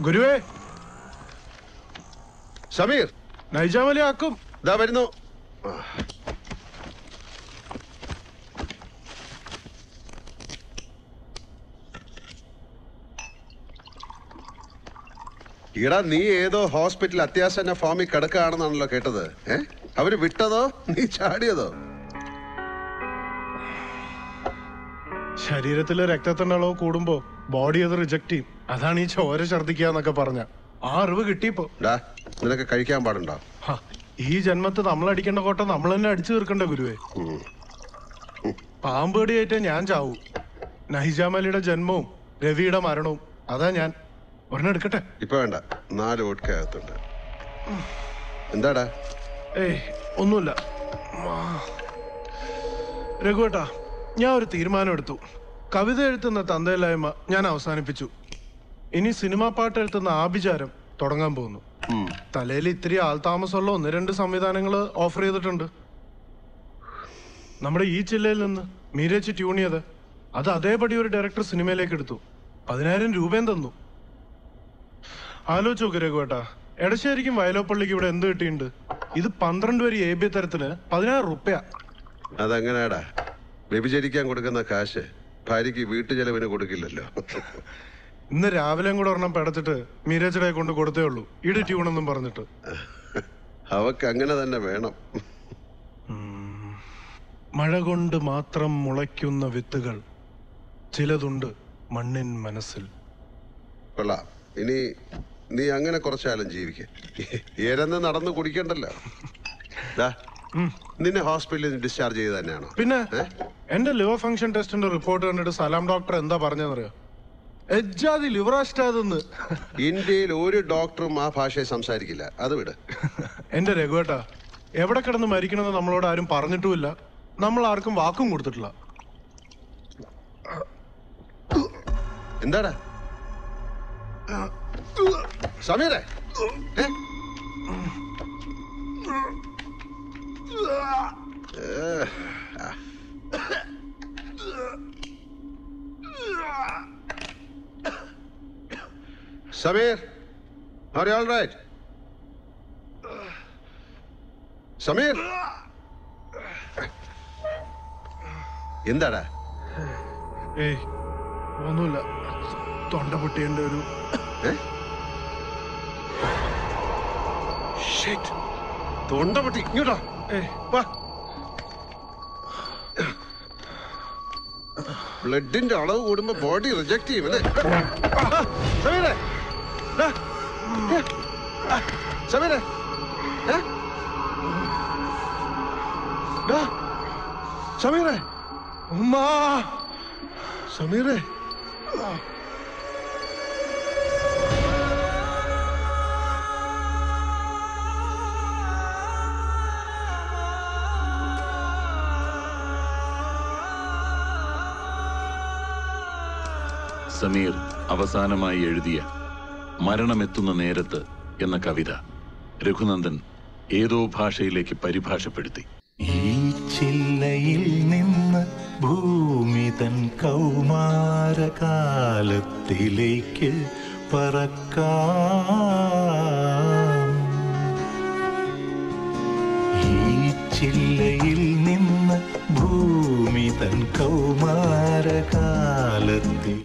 ഗുരുവേ. സമീർ. നൈജാമലി ആക്കും ഇതാ വരുന്നു. ഈടാ നീ ഏതോ ഹോസ്പിറ്റൽ അത്യാവശ്യം ഫോമിൽ കിടക്കുകയാണെന്നാണല്ലോ കേട്ടത്. ഏ? അവർ വിട്ടതോ? നീ ചാടിയതോ? ശരീരത്തിലെ രക്തത്തിന്റെ അളവ് കൂടുമ്പോ ബോഡി അത് റിജക്ട് ചെയ്യും. അതാണ് ഈ ചോര ഛർദിക്കുക എന്നൊക്കെ പറഞ്ഞ. ആ അറിവ് കിട്ടിയപ്പോ. ഡാ നിനക്ക് കഴിക്കാൻ പാടുണ്ടോ? ഹ, ഈ ജന്മത്ത് നമ്മൾ അടിക്കേണ്ട കോട്ട നമ്മൾ തന്നെ അടിച്ചു തീർക്കണ്ട ഗുരുവേ? പാമ്പേടിയായിട്ട് ഞാൻ ചാവൂ. നഹിജാമലിയുടെ ജന്മവും രവിയുടെ മരണവും. അതാ ഞാൻ. ഒരെണ്ണം എടുക്കട്ടെ? ഇപ്പൊ വേണ്ട. നാല് അകത്തുണ്ട്. എന്താടാ? ഏയ് ഒന്നുമില്ല. രഘുവേട്ടാ ഞാൻ ഒരു തീരുമാനം എടുത്തു കവിത എഴുത്തുന്ന തന്തയില്ലായ്മ ഞാൻ അവസാനിപ്പിച്ചു. ഇനി സിനിമാ പാട്ട് എഴുത്തുന്ന ആഭിചാരം തുടങ്ങാൻ പോകുന്നു. തലയിൽ ഇത്തിരി ആൾതാമസമുള്ള ഒന്ന് രണ്ട് സംവിധാനങ്ങൾ ഓഫർ ചെയ്തിട്ടുണ്ട്. നമ്മുടെ ഈ ജില്ലയിൽ നിന്ന് മീരച്ച് ട്യൂൺ ചെയ്ത് അത് അതേപടി ഒരു ഡയറക്ടർ സിനിമയിലേക്ക് എടുത്തു. പതിനായിരം രൂപയും തന്നു. ആലോചിച്ച് നോക്ക് രഘുവേട്ടാ എടശ്ശേരിക്കും വയലോപ്പള്ളിക്കും ഇവിടെ എന്ത് കിട്ടിയിട്ടുണ്ട്? ഇത് പന്ത്രണ്ട് വരി എ ബി തരത്തിന് പതിനായിരം റുപ്യ. അതങ്ങനെയാടാ വ്യഭിചരിക്കാൻ കൊടുക്കുന്ന കാശ് ഭാര്യക്ക് വീട്ടു ചെലവിന് കൊടുക്കില്ലല്ലോ. ഇന്ന് രാവിലെയും കൂടെ ഒരെണ്ണം പെടച്ചിട്ട് മീരച്ചടെ കൊണ്ട് കൊടുത്തേ ഉള്ളൂ. ഇടി ട്യൂണെന്നും പറഞ്ഞിട്ട്. അവക്ക് അങ്ങനെ തന്നെ വേണം. മഴ കൊണ്ട് മാത്രം മുളയ്ക്കുന്ന വിത്തുകൾ ചിലതുണ്ട് മണ്ണിൻ മനസ്സിൽ. കൊള്ളാം. ഇനി നീ അങ്ങനെ കുറച്ചാലും ജീവിക്ക. എരന്ന് നടന്ന് കുടിക്കണ്ടല്ലോ. ദാ, നിന്നെ ഹോസ്പിറ്റലിൽ ഡിസ്ചാർജ് ചെയ്ത് തന്നെയാണോ? പിന്നെ? എന്റെ ലിവർ ഫംഗ്ഷൻ ടെസ്റ്റിന്റെ റിപ്പോർട്ട് കണ്ടിട്ട് സലാം ഡോക്ടർ എന്താ പറഞ്ഞതെന്നറിയോ? എജ്ജാതി ലിവർ ആസ്റ്റാതെന്ന് ഇന്ത്യയിൽ ഒരു ഡോക്ടറും ആ ഭാഷയെ സംസാരിക്കില്ല. അത് വിട്. എന്റെ രഘുവേട്ടാ എവിടെ കിടന്ന് മരിക്കണമെന്ന് നമ്മളോട് ആരും പറഞ്ഞിട്ടുമില്ല. നമ്മൾ ആർക്കും വാക്കും കൊടുത്തിട്ടില്ല. എന്താടാ? സമീരേ ഏ? Sameer are you all right? Sameer എന്താടാ? ഏയ് ഒന്നുമില്ല. തൊണ്ട പൊട്ടിയന്റെ ഒരു. തൊണ്ട പൊട്ടി. ഇങ്ങോട്ടാ. ബ്ലഡിന്റെ അളവ് കൂടുമ്പോ ബോഡി റിജക്ട് ചെയ്യും അല്ലേ? ആ, സമീറെ ദാ. സമീറെ. ഉമ്മാ. സമീറെ. സമീർ അവസാനമായി എഴുതിയ മരണമെത്തുന്ന നേരത്ത് എന്ന കവിത രഘുനന്ദൻ ഏതോ ഭാഷയിലേക്ക് പരിഭാഷപ്പെടുത്തി. ഈ ചില്ലയിൽ നിന്ന് ഭൂമി തൻ കൗമാരകാലത്തിലേക്ക് പറക്കാം. ഈ ചില്ലയിൽ നിന്ന് ഭൂമി തൻ കൗമാരകാലത്തിൽ